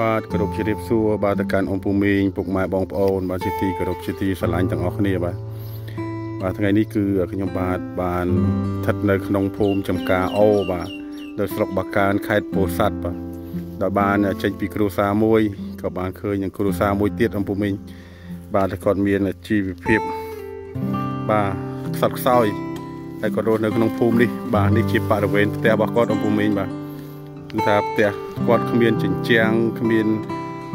បាទគោរពជម្រាបសួរបាទទៅកាន់អង្គពូមីងពុកម៉ែបងប្អូន បាទជាទីគោរពជាទីស្រឡាញ់ទាំងអស់គ្នាបាទបាទថ្ងៃនេះគឺខ្ញុំបាទបានស្ថិតនៅក្នុងភូមិចំការអូបាទនៅស្រុកបាកានខេត្តពោធិ៍សាត់បាទដែលបានចេញពីគ្រួសារមួយក៏បានឃើញនឹងគ្រួសារមួយទៀតអង្គពូមីងបាទគាត់មានជីវភាពបាទខ្សត់ខ្សោយហើយគាត់រស់នៅក្នុងភូមិនេះបាទនេះជាបរិវេណផ្ទះរបស់គាត់អង្គពូមីងបាទ គឺថាផ្ទះគាត់គ្មានជញ្ជាំងគ្មាន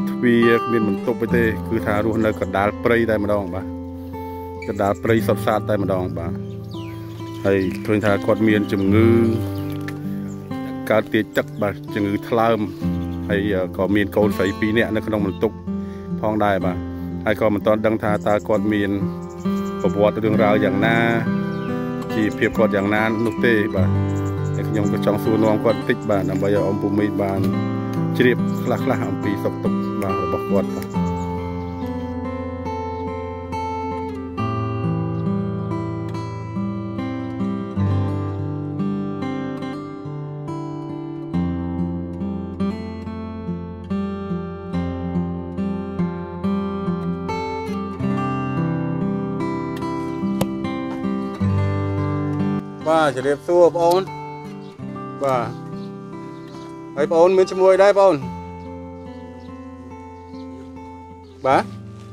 ទ្វារគ្មានបន្ទប់ទេ គឺថារស់នៅកណ្ដាលព្រៃតែម្ដងបាទកណ្ដាលព្រៃសុតសាតតែម្ដងបាទហើយឃើញថាគាត់មានជំងឺកើតទាកទឹកបាទជំងឺថ្លើមហើយក៏មានកូនស្រី2នាក់នៅក្នុងបន្ទប់ផងដែរបាទហើយក៏មិនទាន់ដឹងថាតើគាត់មានប្រវត្តិរឿងរ៉ាវយ៉ាងណាជីវភាពគាត់យ៉ាងណានោះទេបាទហើយ ខ្ញុំក៏ចង់សួរនាំគាត់បន្តិចបាទដើម្បីឲ្យអ៊ំពូមីបានជ្រាបខ្លះខ្លះអំពីសុខទុក្ខបាទរបស់គាត់បាទបាទជម្រាបសួរបងប្អូន បាទហើយបងប្អូនមានឈ្មោះអីដែរបងប្អូនបាទ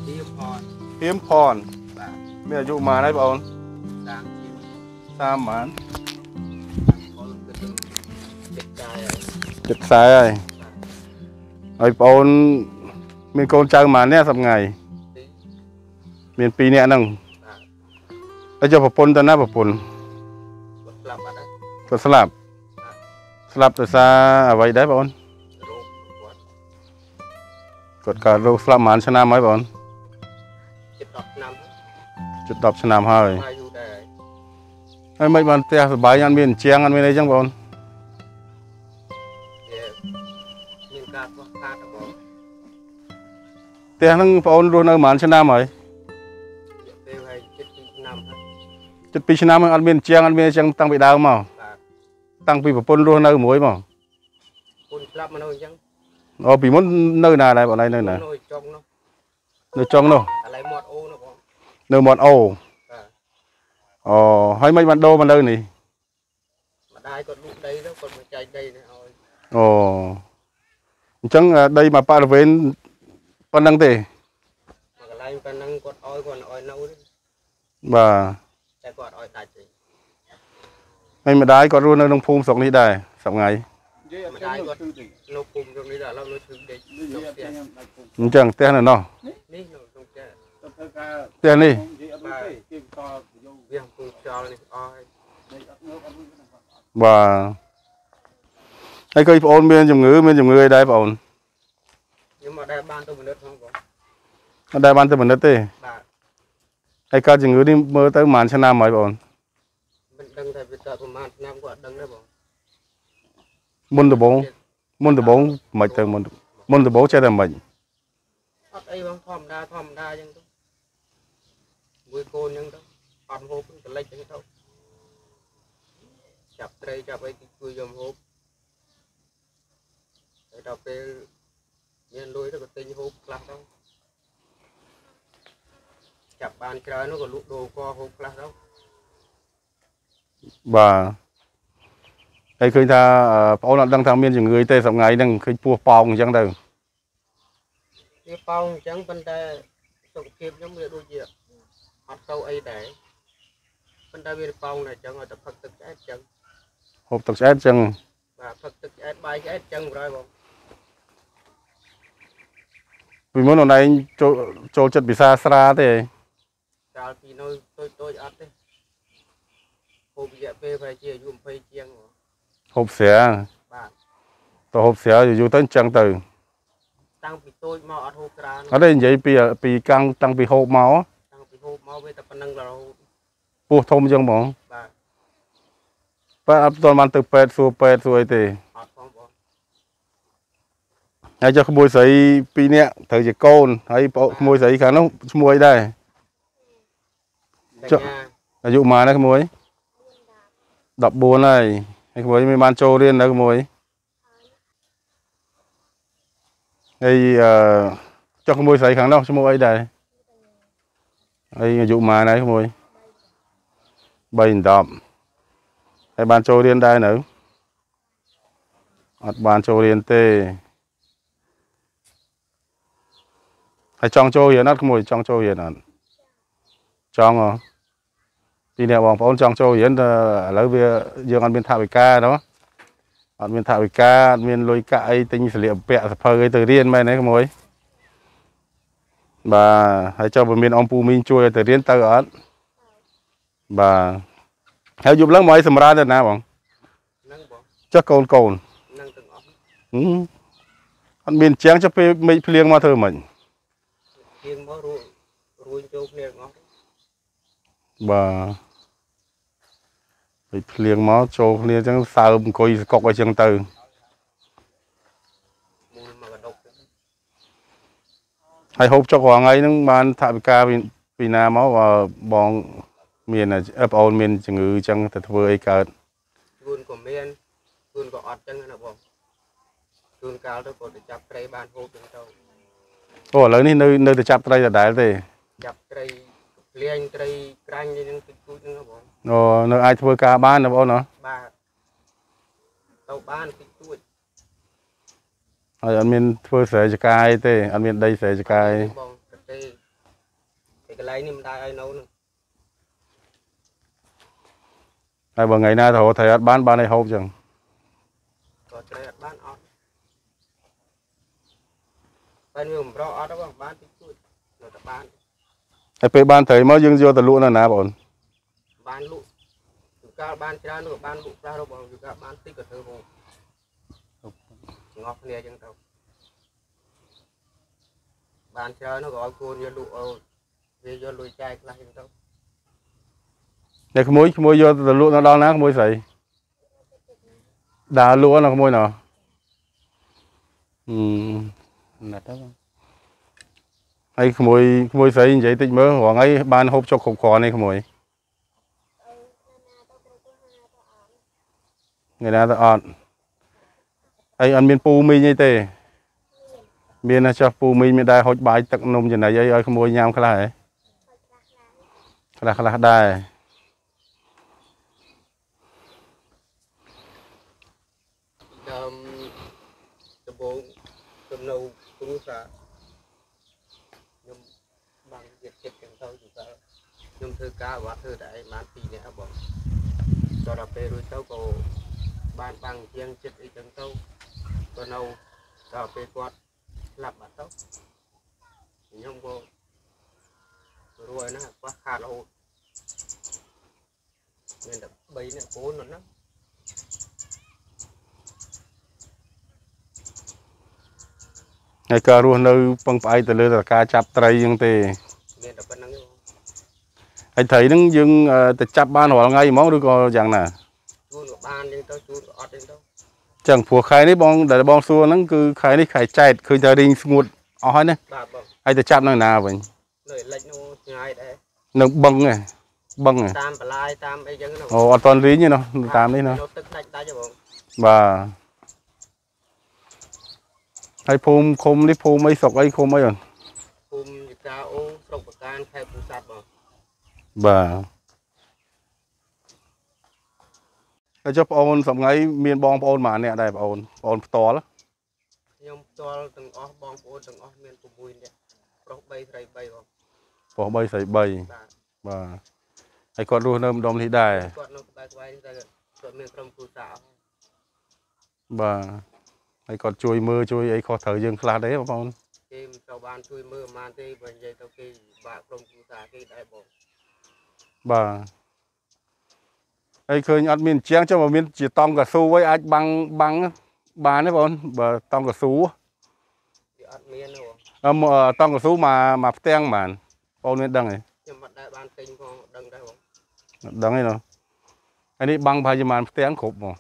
ហៀមផនហៀមផនបាទមានអាយុប៉ុន្មានហើយបងប្អូន30 30ប៉ុន្មានចិត្តខ្សែហើយហើយបងប្អូនមានកូនចៅប៉ុន្មាននាក់សប្ងៃមាន2នាក់ហ្នឹងហើយចុះប្រពន្ធទៅណាប្រពន្ធស្លាប់បាត់ហើយគាត់ស្លាប់ ស្លាប់ដោយសារអ្វីដែរបងគាត់គាត់កើតរោគស្លាប់ប្រហែលឆ្នាំហើយបងជិត10ឆ្នាំជិត10ឆ្នាំហើយហើយមិនបានផ្ទះសុបាយអត់មានអញ្ជាងអត់មានអីចឹងបងមានការខ្វះខាតបងផ្ទះហ្នឹងបងរស់នៅប្រហែលឆ្នាំហើយចិត្ត2ឆ្នាំហ្នឹងអត់មានជាងអត់មានអញ្ចឹងតាំងពីដើមមក តាំងពីប្រពន្ធរស់នៅមួយមកប្រពន្ធស្លាប់មកនៅអញ្ចឹងអូពីមុននៅណាដែរបងឯងនៅណានៅចុងនោះនៅចុងនោះកន្លែងមាត់អូនោះបងនៅមាត់អូអូហើយមិនបានដូរមកនៅនេះម្ដាយគាត់លូកដីទៅគាត់មកចែកដីនេះឲ្យអូអញ្ចឹងដីមកបរិវេណប៉ុណ្្នឹងទេមកកន្លែងប៉ុណ្្នឹងគាត់ឲ្យគាត់ឲ្យនៅបាទតែគាត់ឲ្យដាច់ទេ ហើយម្ដាយគាត់រស់នៅក្នុងភូមិស្រុកនេះដែរសប្ងៃម្ដាយគាត់នៅភូមិស្រុកនេះដែរឥឡូវនៅឈឺដេកអញ្ចឹងផ្ទះនៅនោះនេះនៅក្នុងផ្ទះទៅធ្វើការផ្ទះនេះគេបន្តវាពូខ្យល់នេះអស់ហើយបាទហើយឃើញបងអូនមានជំងឺមានជំងឺអីដែរបងអូនខ្ញុំអត់ដែលបានទៅមនិតផងបងអត់ដែលបានទៅមនិតទេបាទហើយកើតជំងឺនេះមើលទៅប្រហែលឆ្នាំហើយបងមិន ដឹងថាវាកើតប្រហែលឆ្នាំក៏អត់ដឹងដែរបងមុនដំបូងមុនដំបូងមិនទៅមុនមុនដំបូងចេះតែមិនអត់អីបងធម្មតាធម្មតាអញ្ចឹងទៅមួយកូនអញ្ចឹងទៅអត់ហូបកលិចអញ្ចឹងទៅចាប់ត្រីចាប់អីគឺជួយយកហូបហើយដល់ពេលមានលុយទៅក៏ទិញហូបខ្លះទៅចាប់បានច្រើននោះក៏លក់ដូរកហូបខ្លះទៅ បាទហើយឃើញថាបងអូនអត់ដឹងថាមានជំងឺទេសប្ងៃហ្នឹងឃើញពោះប៉ោងអញ្ចឹងទៅវាប៉ោងអញ្ចឹងប៉ុន្តែសុខភាពខ្ញុំវាដូចជាអត់ទៅអីដែរប៉ុន្តែវាប៉ោងតែអញ្ចឹងឲ្យតែផឹកទឹកឆ្អែតអញ្ចឹងហូបទឹកឆ្អែតអញ្ចឹងបាទផឹកទឹកឆ្អែតបាយឆ្អែតអញ្ចឹងប្រហែលបងពីមុនអូនឯងចូលចូលចិត្តពិសាស្រាទេកាលពីនៅតូចតូចអត់ទេ ហូបរយៈពេលប្រហែលជាអាយុ20ជាងហូបស្រាបាទទៅហូបស្រាយូរទៅអញ្ចឹងទៅតាំងពីតូចមកអត់ហូបច្រើនអត់ទេនិយាយពីពីកាំងតាំងពីហូបមកតាំងពីហូបមកវាតែប៉ុណ្្នឹងរហូតពោះធំអញ្ចឹងហ្មងបាទបើអត់ទាន់បានទៅពេទ្យសួរពេទ្យសួរអីទេអត់ផងបងហើយចុះក្មួយស្រី2នាក់ត្រូវជាកូនហើយក្មួយស្រីខាងនោះឈ្មោះអីដែរចុះអាយុប៉ុន្មានណាក្មួយ 14ហើយហើយក្មួយមិនបានចូលរៀននៅក្មួយហើយអឺចុះក្មួយស្រីខាងនោះឈ្មោះអីដែរអីអាយុប៉ុន្មានហើយក្មួយ3 10ហើយបានចូលរៀនដែរនៅអត់បានចូលរៀនទេហើយចង់ចូលរៀនអត់ក្មួយចង់ចូលរៀនអត់ចង់ហ៎ ពីអ្នកបងប្អូនចង់ចូលរៀនតែឥឡូវវាយើងអត់មានថវិកាទេអត់មានថវិកាអត់មានលុយកាក់អីទិញសម្លៀកបំពាក់សភៅអីទៅរៀនមែនទេក្មួយបាទហើយចុះបើមានអំពូមីងជួយឲ្យទៅរៀនទៅអត់បាទហើយយប់ឡើងមកឲ្យសម្រាប់ទៅណាបងហ្នឹងបងចុះកូនកូនហ្នឹងទាំងអស់ហឹមអត់មានជាងចុះពេលមេឃភ្លៀងមកធ្វើមិនជាងមករួចរួចចូលគ្នាទាំងអស់បាទ ពេលភ្លៀងមកចូលគ្នាអញ្ចឹងសើមអង្គុយស្កុកអីចឹងទៅមូលមកកដុកទៅហើយហូបចុករាល់ថ្ងៃហ្នឹងបានថវិកាពីពីណាមកបើបងមានអឺប្អូនមានជំងឺអញ្ចឹងទៅធ្វើអីកើតជួនក៏មានជួនក៏អត់ចឹងណាបងជួនកាលទៅក៏ទៅចាប់ត្រីបានហូបចឹងទៅអូឥឡូវនេះនៅនៅតែចាប់ត្រីដដែលទេចាប់ត្រីក្លៀងត្រីក្រាញ់អីហ្នឹងតិចតួចហ្នឹងណាបងអូនៅអាចធ្វើការបានណាបងណាបាទទៅបានតិចតួចហើយអត់មានធ្វើស្រែចកាយទេអត់មានដីស្រែចកាយបងប្រទេសឯកន្លែងនេះមិនដែរឲ្យនៅហ្នឹងហើយបើថ្ងៃណាទៅរកត្រីអត់បានបានឲ្យហូបអញ្ចឹងក៏ត្រីអត់បានអត់បើវាបំរកអត់ទេបងបានតិចតួចនៅតែបាន ហើយពេលបានត្រីមកយើងយកទៅលក់នៅណាបងបានលក់ជួនកាលបានច្រើននោះក៏បានលក់ខ្លះទៅបងជួនកាលបានតិចក៏ធ្វើហូបងោះគ្នាអញ្ចឹងទៅបានច្រើននោះក៏ឲ្យគូនយកលក់ឲ្យវាយកលុយចាយខ្លះអញ្ចឹងទៅតែក្មួយក្មួយយកទៅលក់នៅដល់ណាក្មួយស្រីដើរលក់ណាក្មួយណោះហឹមណាត់ទៅបង ហើយក្មួយក្មួយស្រីនិយាយតិចមើលរងថ្ងៃបានហូបចុកគ្រប់គ្រាន់ទេក្មួយថ្ងៃណាទៅអត់ហើយអត់មានពូមីងអីទេ មានណាចុះពូមីងមានដែរហុចបាយទឹកនំចំណីអីឲ្យក្មួយញ៉ាំខ្លះហ៎ខ្លះខ្លះដែរដើមដំបូងខ្ញុំនៅគ្រូសាខ្ញុំបាំងចិត្តចិត្តអញ្ចឹងទៅជួនកាល ខ្ញុំធ្វើការវត្តធ្វើតែឯងបាន2នាក់បងដល់ដល់ពេលរួចទៅក៏បានបាំងជាងចិត្តអីចឹងទៅក៏នៅដល់ពេលគាត់ស្លាប់បាត់ទៅខ្ញុំក៏រួយណាស់ខ្វះខាតរហូតមានតែ3នាក់កូននោះណាហើយក៏រស់នៅពឹងផ្អែកទៅលើតែការចាប់ត្រីអញ្ចឹងទេ មានតែប៉ុណ្្នឹងទេបង ហើយត្រីហ្នឹងយើងអឺទៅចាប់បានរាល់ថ្ងៃហ្មងឬក៏យ៉ាងណាជួនក៏បានអញ្ចឹងទៅជួនក៏អត់អញ្ចឹងទៅចឹងព្រោះខែនេះបងដែលបងសួរហ្នឹងគឺខែនេះខែចែកឃើញតែរីងស្ងួតអស់ហើយណាបាទបងហើយទៅចាប់នៅណាវិញនៅលិចនោះឆ្ងាយដែរនៅបឹងឯងបឹងឯងតាមបន្លាយតាមអីចឹងណាអូអត់តន់រីងទេណោះតាមនេះណោះនៅទឹកដាច់ដាច់ហ៎បងបាទហើយភូមិឃុំនេះភូមិអីស្រុកអីឃុំអីអូនភូមិយកាអូស្រុកបកានខេត្តពោធិ៍សាត់បង បាទហើយចុះបងអូនសម្ងៃ មានបងប្អូនប៉ុន្មានអ្នកដែរបងអូនបងអូនផ្ទាល់ខ្ញុំផ្ទាល់ទាំងអស់បងប្អូនទាំងអស់មាន6នាក់ប្រុស3ស្រី3បងប្រុស3ស្រី3បាទបាទហើយគាត់រស់នៅម្ដុំនេះដែរគាត់នៅក្បែរក្បែរនេះតែគាត់មានក្រុមគ្រួសារអស់បាទហើយគាត់ជួយមើលជួយអីខុសត្រូវយើងខ្លះដែរបងប្អូនគេមិនទៅបានជួយមើលអាម៉ានទេបើនិយាយទៅគេពិបាកក្រុមគ្រួសារគេដែរបង បាទហើយឃើញអត់មានជាងចុះបើមានជាតង់កស៊ូអីអាចបាំងបាំងបានទេបងអូនបើតង់កស៊ូវាអត់មានទេបងអឺមកតង់កស៊ូមកមកផ្ទាំងបានបងអូនមានដឹងទេខ្ញុំអត់ដែរបានទិញផងដឹងដែរបងអត់ដឹងទេណោះហើយនេះបាំងប្រហែលជាបានផ្ទាំងគ្រប់មក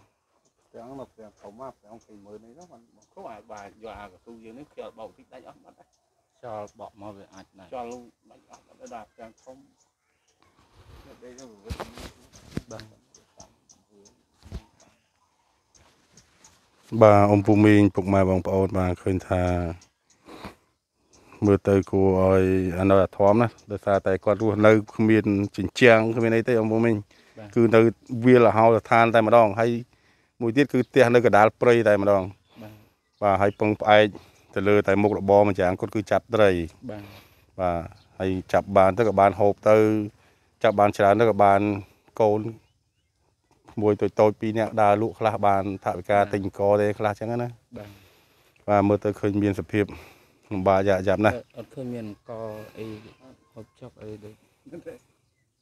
ទាំងមកទាំងធំមកទាំង20000នេះទៅបានមកគ្រប់អាចបាទយកអាកស៊ូយើងនេះខ្យល់បោកតិចដាច់អស់បាត់ដែរខ្យល់បក់មកវាអាចដែរខ្យល់ដាច់អស់បាត់ដល់ទាំងធំនេះដេកទៅវិទ្យា បាទបាទអ៊ំពូមីងពុកម៉ែបងប្អូនបាទឃើញថាមើលទៅគួរឲ្យអានៅអាធំណាដោយសារតែគាត់រស់នៅគ្មានចិញ្ចាំងគ្មានអីទេ ông ពូមីងគឺនៅវាលហោស្ថានតែម្ដងហើយមួយទៀតគឺផ្ទះនៅកដាលព្រៃតែម្ដងបាទហើយពឹងផ្អែកទៅលើតែមុខរបរមួយយ៉ាងគាត់គឺចាប់ត្រីបាទបាទហើយចាប់បានទៅក៏បានហូបទៅ ចាប់បានច្រើនទៅក៏បានកូនមួយតូចតូចពីរនាក់ដើរលក់ខ្លះបានថវិកាទិញកទេខ្លះចឹងណាបាទបាទមើលទៅឃើញមានសភាពលំបាកយ៉ាប់យ៉ាប់ណាស់អត់ឃើញមានកអីហូបចុកអីដូច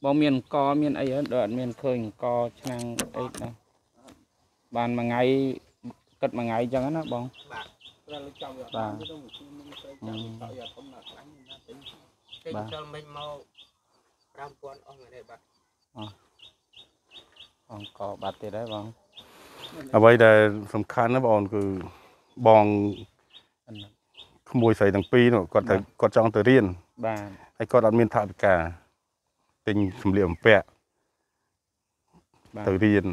បងមានកមានអីដល់អត់មានឃើញកឆ្នាំងអីណាបានមួយថ្ងៃគិតមួយថ្ងៃចឹងណាបងបាទត្រូវចាំវាបាទទៅមួយឈ្មោះនឹងទៅចាំទៅយកធំណាស់ខ្លាំងណាស់ទិញទិញចុលមិញមក 5000អស់ថ្ងៃនេះបាទអបងកបាត់ទៀតហើយបងអ្វីដែលសំខាន់ណាបងគឺបងក្មួយស្រីទាំងពីរគាត់ទៅគាត់ចង់ទៅរៀនបាទហើយគាត់អត់មានថវិកាទិញសម្លៀកបំពាក់ទៅរៀន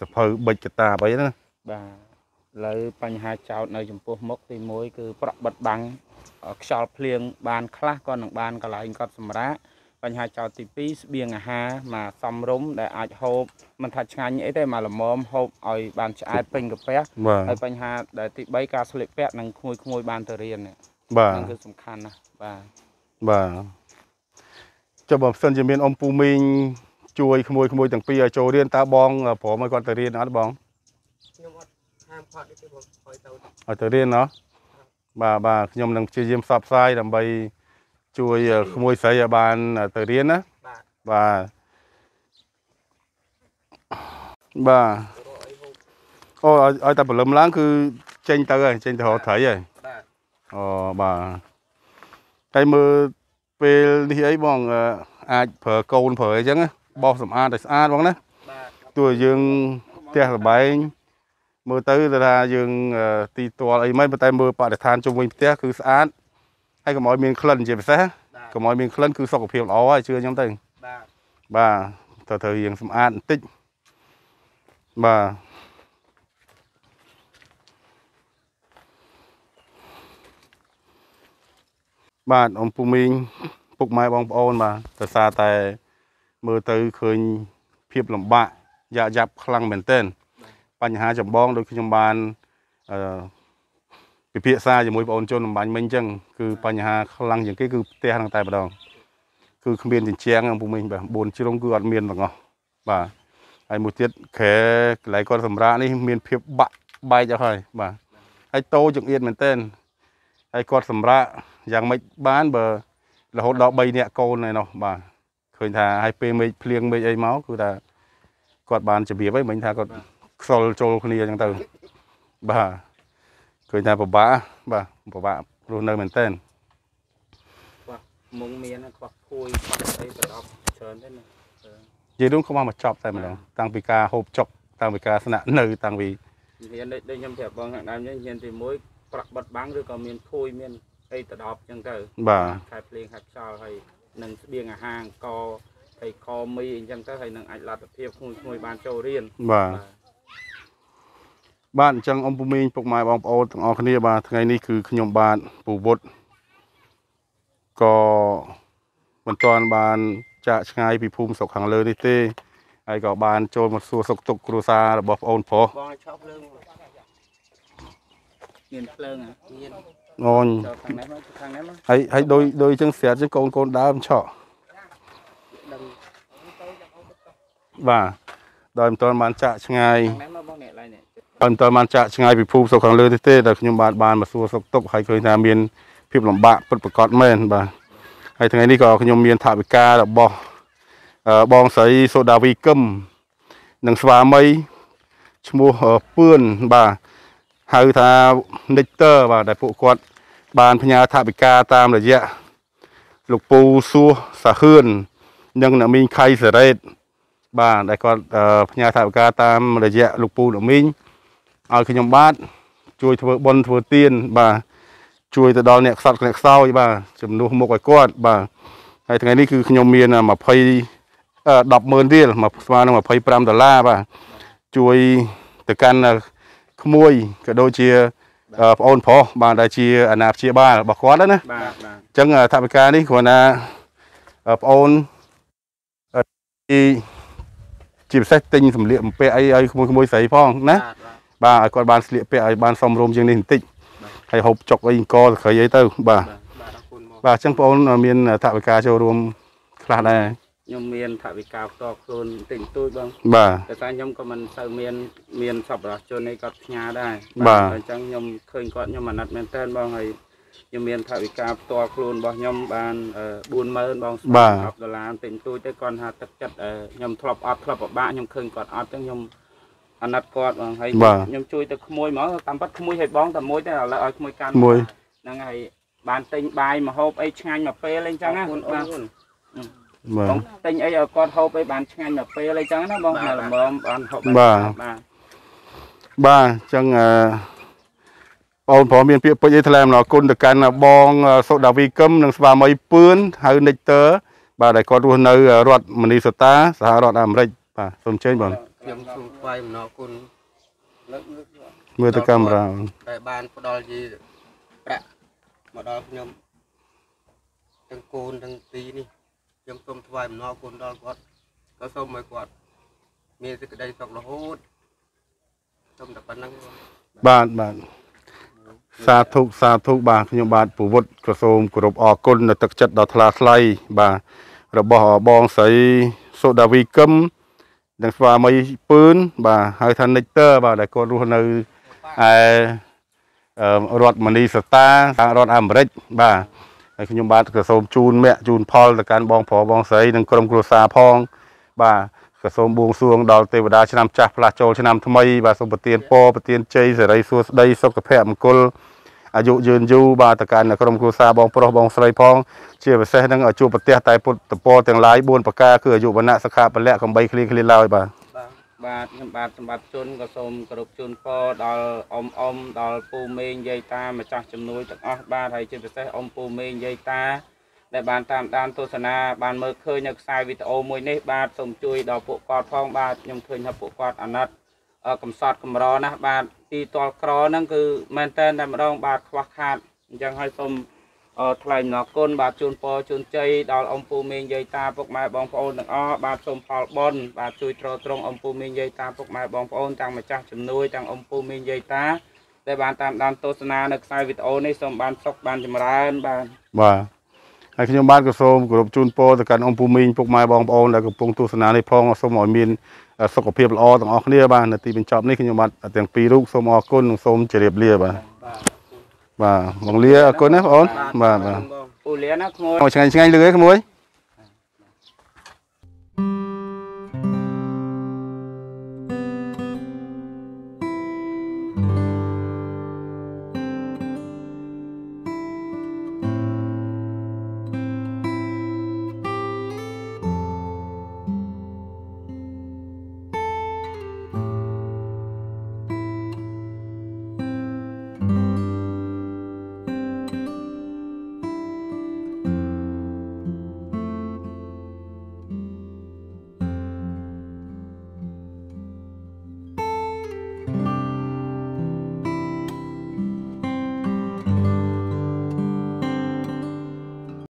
សភៅបិចកតាអីណាបាទឥឡូវបញ្ហាចោតនៅចំពោះមុខទី1គឺប្រក់បិទបាំងខ្យល់ភ្លៀងបានខ្លះក៏នឹងបានកន្លែងគាត់សម្រាក បញ្ហាចោតទី2ស្បៀងអាហារមកសំរុំដែលអាចហូបមិនថាឆ្ងាញ់អីទេមកល្មមហូបឲ្យបានឆ្អែតពេញកាពះហើយបញ្ហាដែលទី3ការស្លៀកពាក់និងក្មួយក្មួយបានទៅរៀនបាទហ្នឹងគឺសំខាន់ណាស់បាទបាទចុះបើមិនសិនជាមានអ៊ំពូមីងជួយក្មួយក្មួយទាំងពីរឲ្យចូលរៀនតើបងព្រមឲ្យគាត់ទៅរៀនអត់បងខ្ញុំអត់ហាមគាត់ទេបងឲ្យទៅឲ្យទៅរៀនណោះបាទបាទខ្ញុំនឹងព្យាយាមផ្សព្វផ្សាយដើម្បី ជួយក្មួយស្រីឲ្យបានទៅរៀនណាបាទបាទអូឲ្យតែព្រលឹមឡើងគឺចេញទៅហើយចេញទៅរកត្រីហើយអូបាទតែមើលពេលនេះអីបងអាចប្រើកូនប្រើអីចឹងបោសសម្អាតឲ្យស្អាតបងណាទោះយើងផ្ទះលបែងមើលទៅថាយើងទីទាល់អីមិនតែមើលបរិស្ថានជុំវិញផ្ទះគឺស្អាត ហើយកុំឲ្យមានក្លិនជាពិសេសកុំឲ្យមានក្លិនគឺសុខភាពល្អហើយជឿខ្ញុំទៅបាទបាទត្រូវត្រូវរៀងសម្អាតបន្តិចបាទបាទអ៊ំពូមីងពុកម៉ែបងប្អូនបាទដោយសារតែមើលទៅឃើញភាពលំបាកយ៉ាប់យ៉ាប់ខ្លាំងមែនទែនបញ្ហាចម្បងដូចខ្ញុំបានអឺ ពិភាក្សាជាមួយបងជនអំបញ្ញមិញអញ្ចឹងគឺបញ្ហាខ្លាំងជាងគេគឺផ្ទះហ្នឹងតែម្ដងគឺគ្មានជញ្ជាំងពុំមិញបាទ4ជ្រុងគឺអត់មានទាំងអស់បាទហើយមួយទៀតខែកន្លែងគាត់សម្រាប់នេះមានភាពបាក់បែកអស់ហើយបាទហើយតោចង្អៀតមែនទែនហើយគាត់សម្រាប់យ៉ាងម៉េចបានបើរហូតដល់3នាក់កូនឯនោះបាទឃើញថាឲ្យពេលមេឃភ្លៀងមេឃអីមកគឺថាគាត់បានជម្រាបហើយមិញថាគាត់ខ្សលចូលគ្នាអញ្ចឹងទៅបាទ ឃើញថាពិបាកបាទពិបាករស់នៅមែនតើបាទមុងមានខ្វះភួយខ្វះអីប្រដប់ច្រើនទេណានិយាយរួមខ្វះមកចប់តែម្ដងតាំងពីការហូបចុកតាំងពីការស្នាក់នៅតាំងពីហ៊ានដូចខ្ញុំប្រាប់បងខាងដើមនេះហ៊ានទី1ប្រាក់បិទបាំងឬក៏មានភួយមានអីទៅដប់អញ្ចឹងទៅបាទខែភ្លៀងខែខ្យល់ហើយនឹងស្បៀងអាហារអង្គហើយខមីអញ្ចឹងទៅហើយនឹងអាចលទ្ធភាពក្មួយៗបានចូលរៀនបាទ បាទអញ្ចឹងអ៊ំពូមីងពុកម៉ែបងប្អូនទាំងអស់គ្នាបាទថ្ងៃនេះគឺខ្ញុំបាទពូវុតក៏មិនទាន់បានចាក់ឆ្ងាយពីភូមិស្រុកខាងលើនេះទេហើយក៏បានចូលមកសួរសុខទុក្ខគ្រួសាររបស់ប្អូនប្រុសបងឆោភ្លើងមានភ្លើងហ៎មានអូនខាងនេះមកខាងនេះមកហើយហើយដោយដោយចឹងស្រាប់ចឹងកូនកូនដើមឆក់បាទដោយមិនទាន់បានចាក់ឆ្ងាយខាងនេះមកបងនេះឡើយនេះ អត់ទាន់បានចាក់ឆ្ងាយពីភូមិសុខខាងលើនេះទេតែខ្ញុំបានបានមកសួរសុខទុក្ខហើយឃើញថាមានភាពលំបាកពិតប្រាកដមែនបាទហើយថ្ងៃនេះក៏ខ្ញុំមានថវិការបស់បងស្រីសូដាវីកឹមនិងស្វាមីឈ្មោះពឿនបាទហៅថា Nectar បាទដែលពួកគាត់ បានផ្ញើថវិកាតាមរយៈលោកពូសួសសាហឿននិងអ្នកមីងខៃសារ៉េតបាទដែលគាត់ផ្ញើថវិកាតាមរយៈលោកពូលោកមីង ឲ្យខ្ញុំបាទជួយធ្វើបុណ្យធ្វើទានបាទជួយទៅដល់អ្នកខ្សត់អ្នកខ្សោយបាទជំនួសមុខឲ្យគាត់បាទហើយថ្ងៃនេះគឺខ្ញុំមាន20 100,000រៀលមកស្មើនឹង25ដុល្លារបាទជួយទៅកាន់ក្មួយក៏ដូចជាអឺបងអូនប្រុសបាទដែលជាអាណាព្យាបាលរបស់គាត់ណាបាទបាទអញ្ចឹងថវិកានេះគ្រាន់តែអឺបងអូនអឺទីជាពិសេសទិញសម្លៀកបំពាក់អីឲ្យក្មួយក្មួយស្រីផងណាបាទ បាទបាទឲ្យគាត់បានស្លៀកពាក់ឲ្យបានសមរម្យជាងនេះបន្តិចហើយហូបចុកអីអង្គសក្រីអីទៅបាទបាទអរគុណមកបាទអញ្ចឹងបងអូនមានថវិកាចូលរួមខ្លះដែរខ្ញុំមានថវិកាផ្ទាល់ខ្លួនតិចតួចបងបាទតែតែខ្ញុំក៏មិនសូវមានមានសប្បុរសជនអីគាត់ផ្ញើដែរបាទអញ្ចឹងខ្ញុំឃើញគាត់ខ្ញុំអាណិតមែនតើបងហើយខ្ញុំមានថវិកាផ្ទាល់ខ្លួនរបស់ខ្ញុំបានអឺ40000បងស្មើ10ដុល្លារតិចតួចទៅគាត់ថាទឹកចិត្តអឺខ្ញុំធ្លាប់អត់ធ្លាប់ពិបាកខ្ញុំឃើញគាត់អត់អញ្ចឹងខ្ញុំ អាណិតគាត់បងហើយខ្ញុំជួយទៅក្មួយហ្មងតាមពិតក្មួយឲ្យបងតែមួយតែឥឡូវឲ្យក្មួយកាន់មួយហ្នឹងហើយបានទិញបាយមកហូបអីឆ្ងាញ់មកពេលអីចឹងណាអរគុណអបារទគុណបាបងទទិញអីឲ្យគាត់ហូបអីបានឆ្ងាញ់មកពេលអីចឹងណាបងបាទតែល្មមបានហូបបាទបាទបាទអញ្ចឹងអឺបងប្រុសមានពាក្យពេចន៍អីថ្លែងអំណរគុណទៅកាន់បងសូដាវីកឹមនិងស្វាមីពឿនហៅនិចទ័របាទដែលគាត់រស់នៅរដ្ឋមនីសតាសហរដ្ឋអាមេរិកបាទសូមអញ្ជើញបង ខ្ញុំសូមថ្លែងអំណរគុណលើកលើកមើលទៅកាមេរ៉ាដែលបានផ្ដល់ជាប្រាក់មកដល់ខ្ញុំទាំងកូនទាំងទីនេះខ្ញុំសូមថ្លែងអំណរគុណដល់គាត់ក៏សូមឲ្យគាត់មានសេចក្តីសុខរហូតសូមតែប៉ុណ្្នឹងបាទបាទសាធុសាធុបាទខ្ញុំបាទពវុទ្ធក៏សូមគោរពអរគុណនៅទឹកចិត្តដ៏ថ្លាថ្លៃបាទរបស់បងស្រីសូដាវីកឹម និងស្វាមីពឿនបាទហៅថានិចទ័របាទដែលគាត់រស់នៅឯអឺរដ្ឋមនីសតាសហរដ្ឋអាមេរិកបាទហើយខ្ញុំបាទក៏សូមជូនមគ្គជូនផលទៅកាន់បងប្រុសបងស្រីនិងក្រុមគ្រួសារផង បាទក៏សូមបួងសួងដល់ទេវតាឆ្នាំចាស់ផ្លាស់ចូលឆ្នាំថ្មីបាទសូមប្រទានពរប្រទានជ័យសិរីសួស្តីសុខភ័ក្រមង្គល អាយុយឺនយូរបាទទៅកាន់ក្រុមគ្រួសារបងប្រុសបងស្រីផង ជាពិសេសនឹងជួបប្រទេសតែពុទ្ធពរទាំងឡាយ4ប្រការគឺអាយុវណ្ណៈសុខៈពលៈកំបីគ្លៀងគ្លៀឡើយបាទបាទបាទខ្ញុំបាទសម្បត្តិជនក៏សូមគោរពជូនពរដល់អ៊ំអ៊ំដល់ពូមេងយាយតាម្ចាស់ជំនួយទាំងអស់បាទហើយជាពិសេសអ៊ំពូមេងយាយតាដែលបានតាមដានទស្សនាបានមើលឃើញនៅខ្សែវីដេអូមួយនេះបាទសូមជួយដល់ពួកគាត់ផងបាទខ្ញុំឃើញថាពួកគាត់អាណិតអឺកំសត់កម្រណាស់បាទ ទីតលក្រហ្នឹងគឺមែនតើតែម្ដងបាទខ្វះខាតអញ្ចឹងហើយសូមអរថ្លែងអំណរគុណបាទជូនពរជូនជ័យដល់អំពូមីងយាយតាពុកម៉ែបងប្អូនទាំងអស់បាទសូមផលបុណ្យបាទជួយទ្រទ្រង់អំពូមីងយាយតាពុកម៉ែបងប្អូនទាំងម្ចាស់ជំនួយទាំងអំពូមីងយាយតាដែលបានតាមដានទស្សនានៅខ្សែវីដេអូនេះសូមបានសុខបានចម្រើនបាទបាទហើយខ្ញុំបាទក៏សូមគោរពជូនពរទៅកាន់អង្គពូមីងពុកម៉ែបងប្អូនដែលកំពុងទស្សនានេះផងសូមឲ្យមាន សុខភាពល្អទាំងអស់គ្នាបាទនៅទីបញ្ចប់នេះខ្ញុំបាទទាំងពីររូបសូមអរគុណនិងសូមជម្រាបលាបាទបាទបាទបងលាអរគុណណាបងអូនបាទបាទបងពូលៀនណាក្មួយមកឆ្ងាញ់ឆ្ងាញ់លឿនឯងក្មួយ